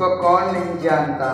इसको कौन नहीं जानता?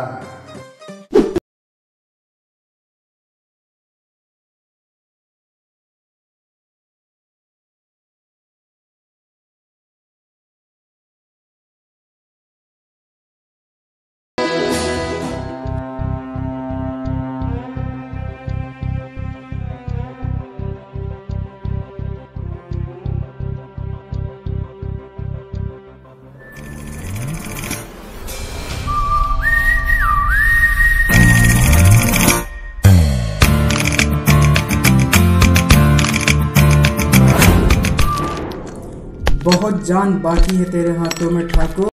बहुत जान बाकी है तेरे हाथों में ठाकुर।